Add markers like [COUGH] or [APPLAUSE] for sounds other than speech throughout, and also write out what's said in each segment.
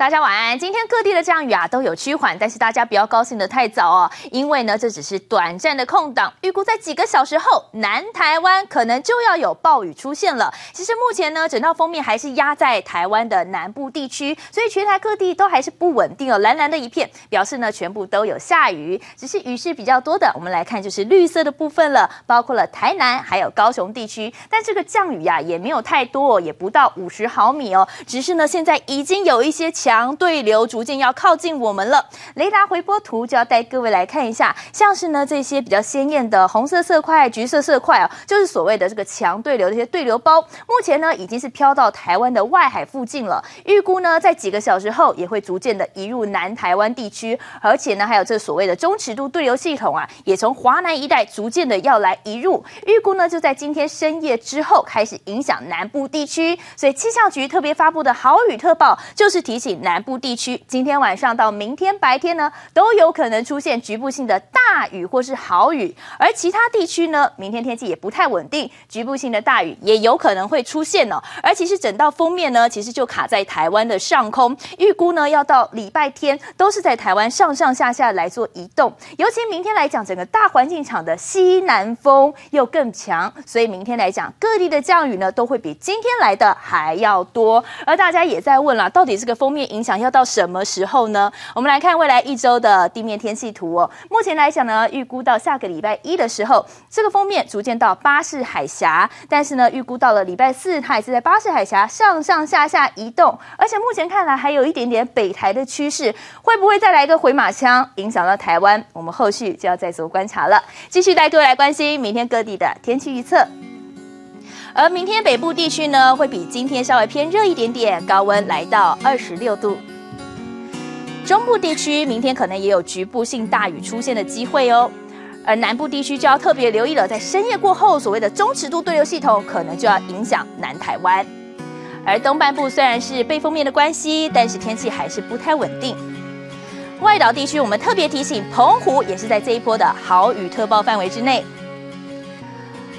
大家晚安。今天各地的降雨啊都有趋缓，但是大家不要高兴的太早哦，因为呢这只是短暂的空档，预估在几个小时后，南台湾可能就要有暴雨出现了。其实目前呢，整套封面还是压在台湾的南部地区，所以全台各地都还是不稳定哦，蓝蓝的一片，表示呢全部都有下雨，只是雨势比较多的。我们来看就是绿色的部分了，包括了台南还有高雄地区，但这个降雨呀也没有太多，也不到五十毫米哦，只是呢现在已经有一些强 [LAUGHS] 强对流逐渐要靠近我们了。雷达回波图就要带各位来看一下，像是呢这些比较鲜艳的红色色块、橘色色块啊，就是所谓的这个强对流的一些对流包，目前呢已经是飘到台湾的外海附近了。预估呢在几个小时后也会逐渐的移入南台湾地区，而且呢还有这所谓的中尺度对流系统啊，也从华南一带逐渐的要来移入。预估呢就在今天深夜之后开始影响南部地区，所以气象局特别发布的豪雨特报就是提醒南部地区，今天晚上到明天白天呢都有可能出现局部性的大雨或是豪雨，而其他地区呢明天天气也不太稳定，局部性的大雨也有可能会出现哦。而其实整道封面呢，其实就卡在台湾的上空，预估呢要到礼拜天都是在台湾上上下下来做移动，尤其明天来讲，整个大环境场的西南风又更强，所以明天来讲各地的降雨呢都会比今天来的还要多。而大家也在问了，到底这个封面影响要到什么时候呢？我们来看未来一周的地面天气图哦。目前来讲呢，预估到下个礼拜一的时候，这个封面逐渐到巴士海峡，但是呢，预估到了礼拜四，它也是在巴士海峡上上下下移动，而且目前看来还有一点点北台的趋势，会不会再来一个回马枪，影响到台湾？我们后续就要再做观察了。继续带各位来关心明天各地的天气预测。而明天北部地区呢，会比今天稍微偏热一点点，高温来到二十六度。中部地区明天可能也有局部性大雨出现的机会哦。而南部地区就要特别留意了，在深夜过后，所谓的中尺度对流系统可能就要影响南台湾。而东半部虽然是背风面的关系，但是天气还是不太稳定。外岛地区我们特别提醒，澎湖也是在这一波的豪雨特报范围之内。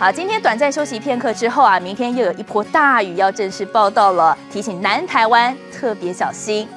好，今天短暂休息片刻之后啊，明天又有一波大雨要正式报道了，提醒南台湾特别小心。